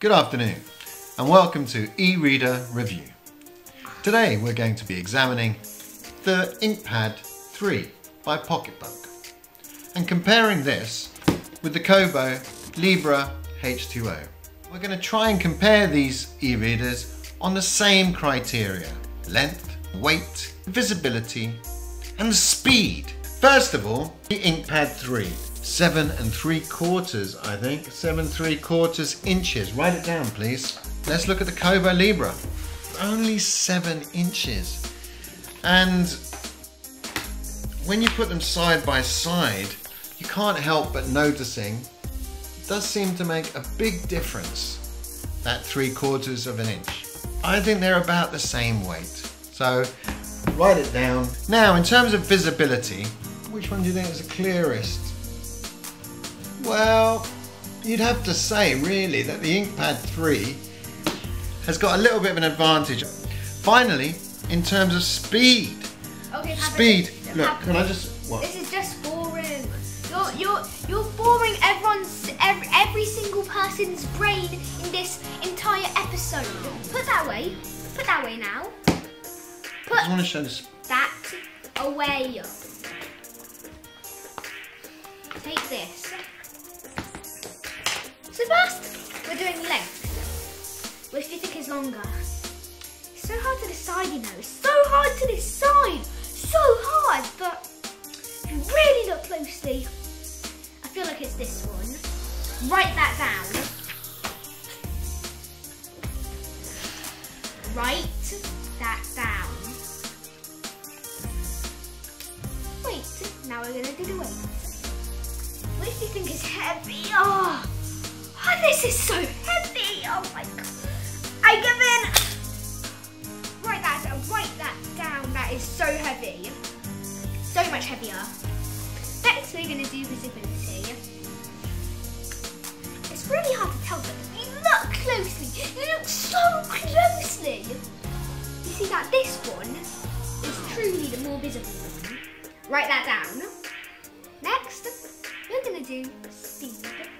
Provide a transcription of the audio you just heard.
Good afternoon and welcome to eReader Review. Today we're going to be examining the InkPad 3 by Pocketbook and comparing this with the Kobo Libra H2O. We're going to try and compare these e-readers on the same criteria, length, weight, visibility and speed. First of all, the InkPad 3 seven and three quarters, I think. Seven three quarters inches. Write it down, please. Let's look at the Kobo Libra. Only seven inches. And when you put them side by side, you can't help but noticing it does seem to make a big difference, that three quarters of an inch. I think they're about the same weight. So write it down. Now, in terms of visibility, which one do you think is the clearest? Well, you'd have to say really that the InkPad 3 has got a little bit of an advantage. Finally, in terms of speed. Okay, speed. Papa, Look, can I just what? This is just boring. You're you're you're boring everyone's every, every single person's brain in this entire episode. Put that away. Put that away now. Put I just want to show this. that away. Take this. So first, we're doing length. Which do you think is longer? It's so hard to decide, you know. It's so hard to decide. So hard, but if you really look closely, I feel like it's this one. Write that down. Write that down. Wait, now we're gonna do the weight. What do you think is heavy? Oh, oh this is so heavy. Oh my god. I give in. Write that down. Write that down. That is so heavy. So much heavier. Next, we're going to do visibility. It's really hard to tell, but you look closely, you look so closely. You see that this one is truly the more visible one. Write that down. Next, we're going to do speed.